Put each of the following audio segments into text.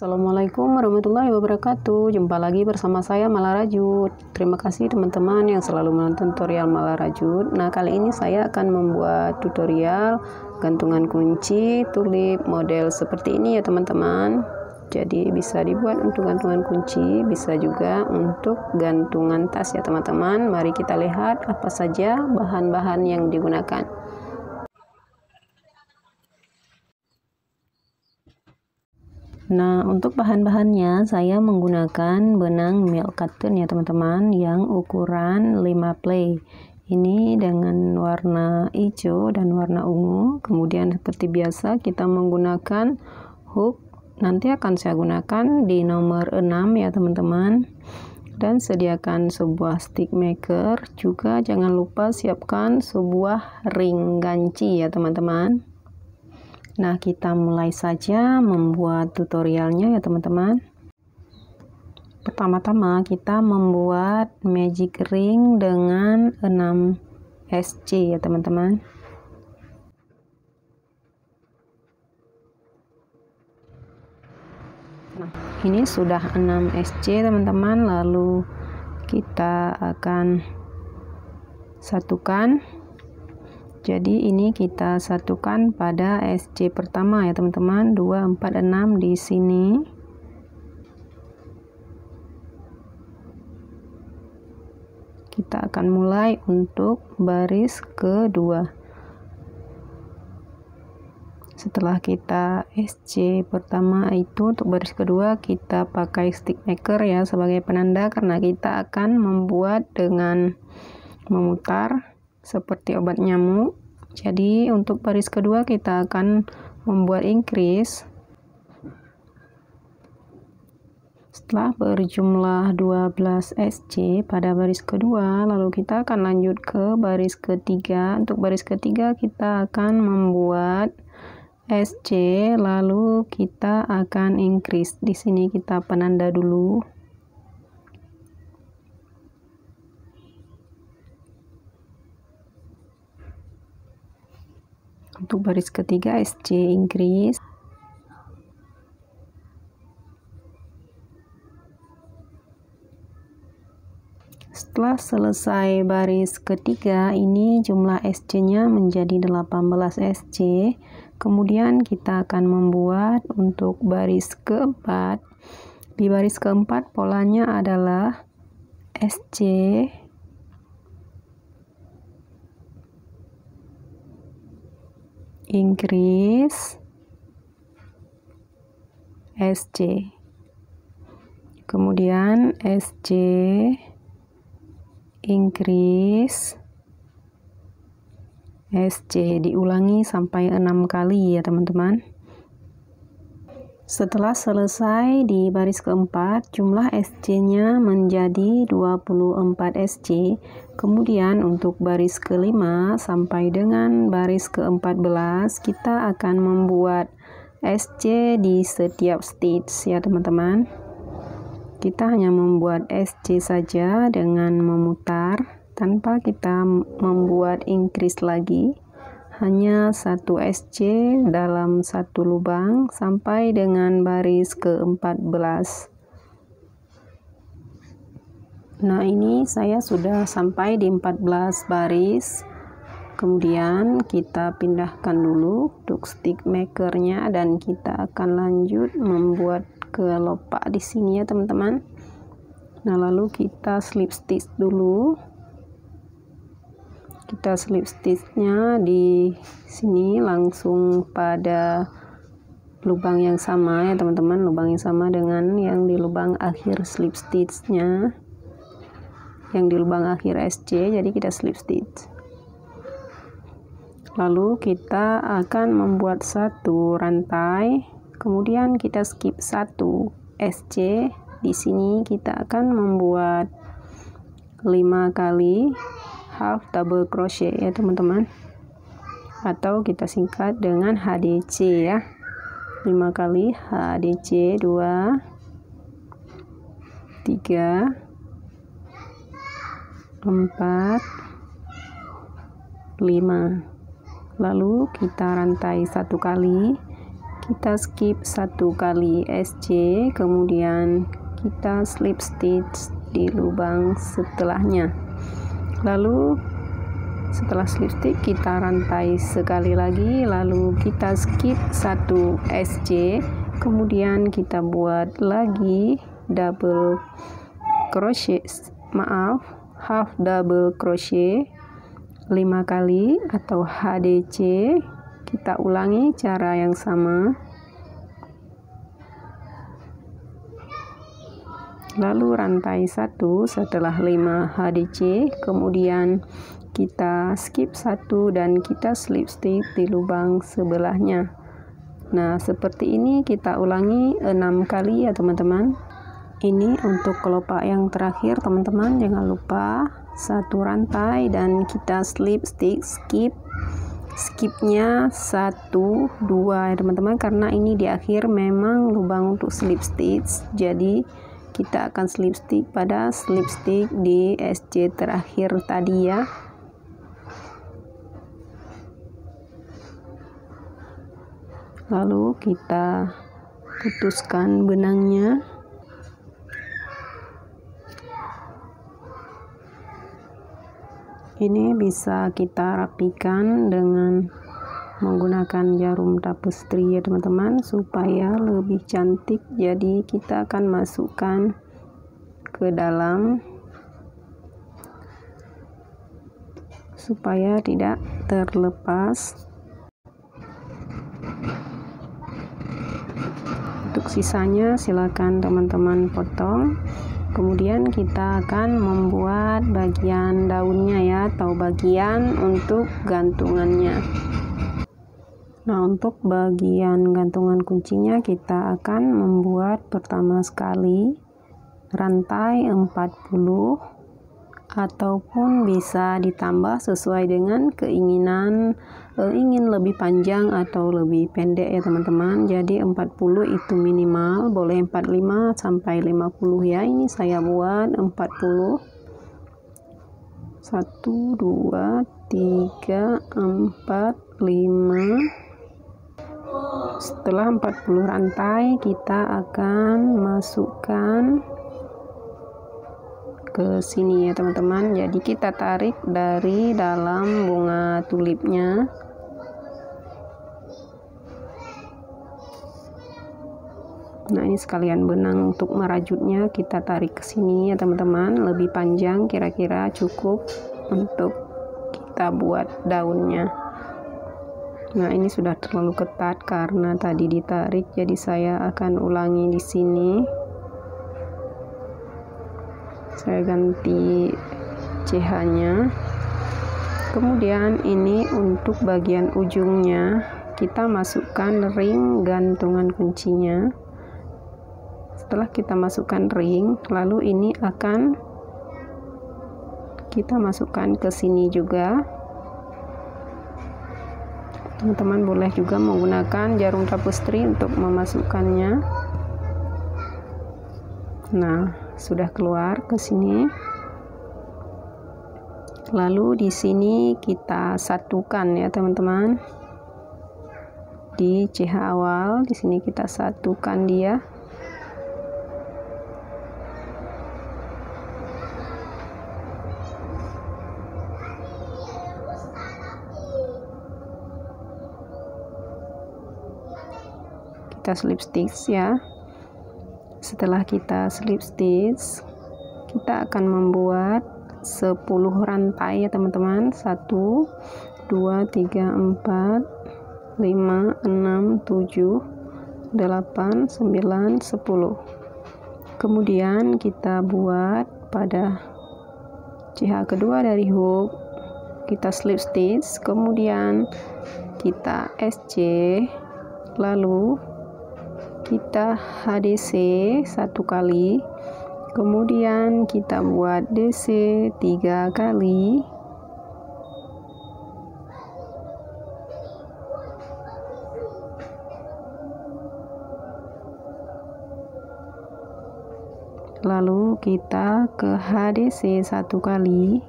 Assalamualaikum warahmatullahi wabarakatuh. Jumpa lagi bersama saya Mala Rajut Terima kasih teman-teman yang selalu menonton tutorial Mala Rajut Nah kali ini saya akan membuat tutorial Gantungan kunci tulip model seperti ini ya teman-teman. Jadi bisa dibuat untuk gantungan kunci Bisa juga untuk gantungan tas ya teman-teman. Mari kita lihat apa saja bahan-bahan yang digunakan Nah, untuk bahan-bahannya saya menggunakan benang milk cotton ya teman-teman yang ukuran 5 play. Ini dengan warna hijau dan warna ungu. Kemudian seperti biasa kita menggunakan hook. Nanti akan saya gunakan di nomor 6 ya teman-teman. Dan sediakan sebuah stick maker. Juga jangan lupa siapkan sebuah ring ganci ya teman-teman. Nah, kita mulai saja membuat tutorialnya ya teman-teman. Pertama-tama kita membuat magic ring dengan 6 SC ya teman-teman. Nah, ini sudah 6 SC teman-teman, lalu kita akan satukan jadi ini kita satukan pada SC pertama ya teman-teman. 2 4 6 di sini. Kita akan mulai untuk baris kedua. Setelah kita SC pertama itu untuk baris kedua kita pakai stick maker ya sebagai penanda karena kita akan membuat dengan memutar seperti obat nyamuk. Jadi untuk baris kedua kita akan membuat increase setelah berjumlah 12 SC pada baris kedua lalu kita akan lanjut ke baris ketiga. Untuk baris ketiga kita akan membuat SC lalu kita akan increase di sini kita penanda dulu untuk baris ketiga SC Inggris. Setelah selesai baris ketiga ini jumlah SC nya menjadi 18 SC kemudian kita akan membuat untuk baris keempat. Di baris keempat polanya adalah SC increase SC kemudian SC increase SC diulangi sampai enam kali ya teman-teman setelah selesai di baris keempat, jumlah SC-nya menjadi 24 SC. Kemudian untuk baris kelima sampai dengan baris ke-14, kita akan membuat SC di setiap stitch ya teman-teman. Kita hanya membuat SC saja dengan memutar tanpa kita membuat increase lagi hanya satu SC dalam satu lubang sampai dengan baris ke-14 nah ini saya sudah sampai di 14 baris. Kemudian kita pindahkan dulu untuk stick makernya dan kita akan lanjut membuat kelopak di sini ya teman-teman. Nah lalu kita slip stitch dulu kita slip stitchnya di sini langsung pada lubang yang sama ya teman-teman. Lubang yang sama dengan yang di lubang akhir slip stitchnya. Yang di lubang akhir SC jadi kita slip stitch. Lalu kita akan membuat satu rantai. Kemudian kita skip satu SC di sini kita akan membuat lima kali half double crochet ya teman-teman. Atau kita singkat dengan HDC ya. 5 kali HDC 2 3 4 5 lalu kita rantai satu kali kita skip satu kali SC kemudian kita slip stitch di lubang setelahnya lalu setelah slip stitch kita rantai sekali lagi. Lalu kita skip satu SC kemudian kita buat lagi double crochet. Maaf half double crochet 5 kali atau HDC kita ulangi cara yang sama lalu rantai satu setelah 5 HDC kemudian kita skip satu dan kita slip stitch di lubang sebelahnya. Nah seperti ini kita ulangi 6 kali ya teman-teman. Ini untuk kelopak yang terakhir teman-teman. Jangan lupa satu rantai dan kita slip stitch skip. Skipnya satu dua ya teman-teman. Karena ini di akhir memang lubang untuk slip stitch jadi kita akan slip stitch pada slip stitch di SC terakhir tadi ya. Lalu kita putuskan benangnya. Ini bisa kita rapikan dengan menggunakan jarum tapestry ya teman-teman supaya lebih cantik. Jadi kita akan masukkan ke dalam supaya tidak terlepas. Untuk sisanya silakan teman-teman potong. Kemudian kita akan membuat bagian daunnya ya atau bagian untuk gantungannya nah untuk bagian gantungan kuncinya kita akan membuat pertama sekali rantai 40 ataupun bisa ditambah sesuai dengan keinginan e, ingin lebih panjang atau lebih pendek ya teman-teman. Jadi 40 itu minimal boleh 45 sampai 50 ya. Ini saya buat 40 1 2 3 4 5 setelah 40 rantai kita akan masukkan ke sini ya teman-teman. Jadi kita tarik dari dalam bunga tulipnya. Nah ini sekalian benang untuk merajutnya. Kita tarik ke sini ya teman-teman. Lebih panjang kira-kira cukup untuk kita buat daunnya nah ini sudah terlalu ketat karena tadi ditarik jadi saya akan ulangi di sini. Saya ganti CH nya kemudian ini untuk bagian ujungnya kita masukkan ring gantungan kuncinya. Setelah kita masukkan ring lalu ini akan kita masukkan ke sini juga teman-teman boleh juga menggunakan jarum tapestry untuk memasukkannya. Nah sudah keluar ke sini. Lalu di sini kita satukan ya teman-teman. Di CH awal di sini kita satukan dia kita slip stitch ya. Setelah kita slip stitch kita akan membuat 10 rantai ya teman-teman. 1 2 3 4 5 6 7 8 9 10 kemudian kita buat pada CH kedua dari hook kita slip stitch kemudian kita SC lalu kita HDC satu kali kemudian kita buat DC tiga kali. Lalu kita ke HDC satu kali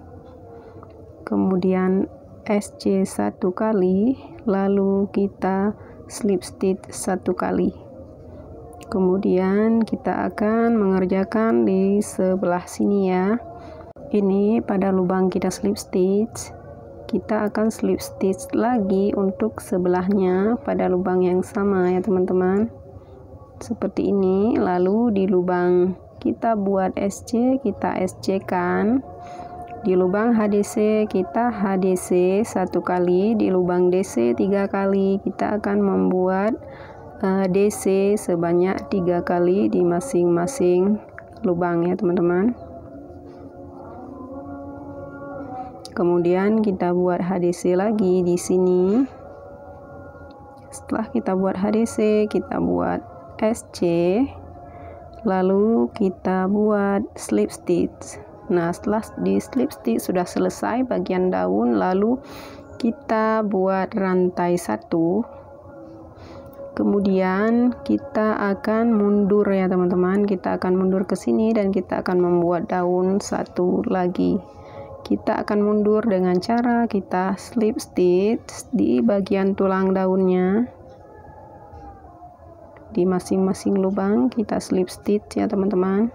kemudian SC satu kali lalu kita slip stitch satu kali kemudian kita akan mengerjakan di sebelah sini ya. Ini pada lubang kita slip stitch. Kita akan slip stitch lagi untuk sebelahnya pada lubang yang sama ya teman-teman. Seperti ini. Lalu di lubang kita buat SC kita SC kan. Di lubang HDC kita HDC satu kali. Di lubang DC tiga kali. Kita akan membuat eh, DC sebanyak tiga kali di masing-masing lubang ya teman-teman. Kemudian kita buat HDC lagi di sini. Setelah kita buat HDC kita buat SC lalu kita buat slip stitch. Nah setelah di slip stitch sudah selesai bagian daun lalu kita buat rantai satu kemudian kita akan mundur ya teman-teman. Kita akan mundur ke sini dan kita akan membuat daun satu lagi. Kita akan mundur dengan cara kita slip stitch di bagian tulang daunnya. Di masing-masing lubang kita slip stitch ya teman-teman.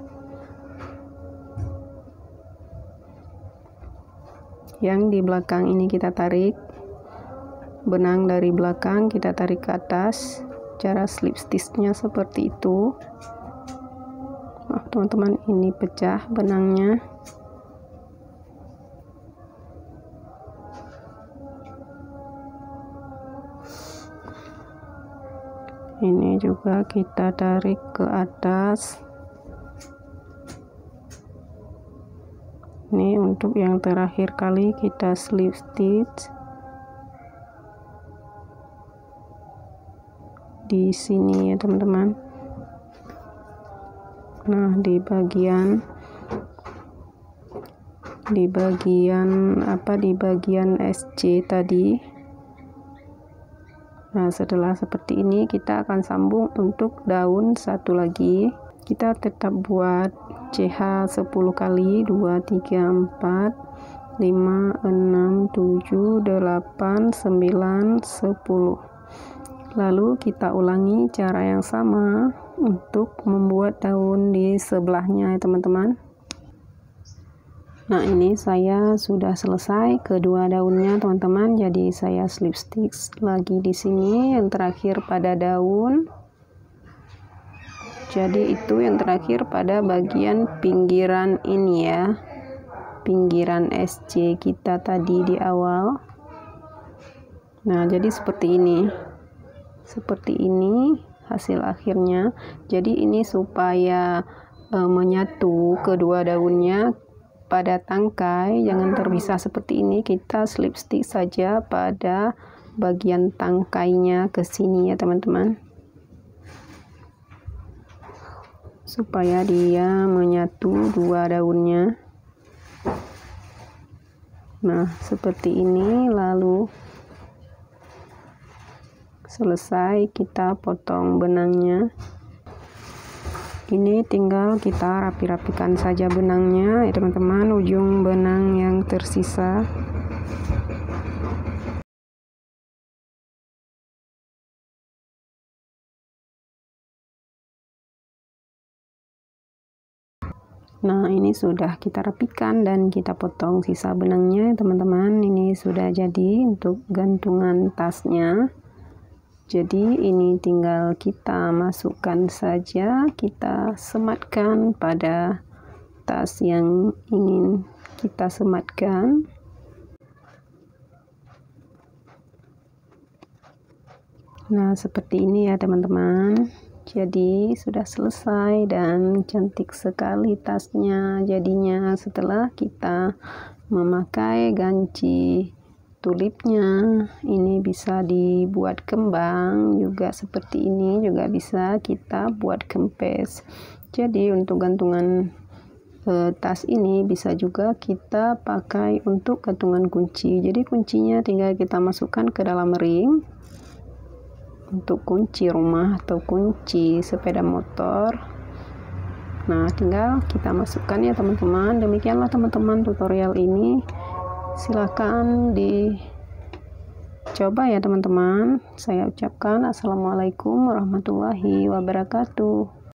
Yang di belakang ini kita tarik benang dari belakang kita tarik ke atas. Cara slip stitchnya seperti itu. Maaf teman-teman ini pecah benangnya. Ini juga kita tarik ke atas. Ini untuk yang terakhir kali kita slip stitch di sini ya teman-teman nah di bagian di bagian apa di bagian SC tadi Nah, setelah seperti ini kita akan sambung untuk daun satu lagi. Kita tetap buat CH 10 kali 2 3 4 5 6 7 8 9 10. Lalu kita ulangi cara yang sama untuk membuat daun di sebelahnya ya teman-teman. Nah ini saya sudah selesai kedua daunnya teman-teman. Jadi saya slip stitch lagi di sini. Yang terakhir pada daun. Jadi itu yang terakhir pada bagian pinggiran ini ya. Pinggiran SC kita tadi di awal. Nah jadi seperti ini seperti ini hasil akhirnya. Jadi ini supaya e, menyatu kedua daunnya pada tangkai. Jangan terpisah seperti ini. Kita slip stick saja pada bagian tangkainya ke sini ya teman-teman. Supaya dia menyatu dua daunnya. Nah seperti ini. Lalu selesai kita potong benangnya. Ini tinggal kita rapi-rapikan saja benangnya ya teman-teman. Ujung benang yang tersisa. Nah ini sudah kita rapikan dan kita potong sisa benangnya teman-teman. Ini sudah jadi untuk gantungan tasnya jadi ini tinggal kita masukkan saja kita sematkan pada tas yang ingin kita sematkan. Nah seperti ini ya teman-teman. Jadi sudah selesai dan cantik sekali tasnya. Jadinya setelah kita memakai ganci tulipnya. Ini bisa dibuat kembang juga seperti ini juga bisa kita buat kempes. Jadi untuk gantungan e, tas ini bisa juga kita pakai untuk gantungan kunci. Jadi kuncinya tinggal kita masukkan ke dalam ring untuk kunci rumah atau kunci sepeda motor. Nah tinggal kita masukkan ya teman-teman. Demikianlah teman-teman tutorial ini silakan coba ya teman-teman. Saya ucapkan Assalamualaikum warahmatullahi wabarakatuh.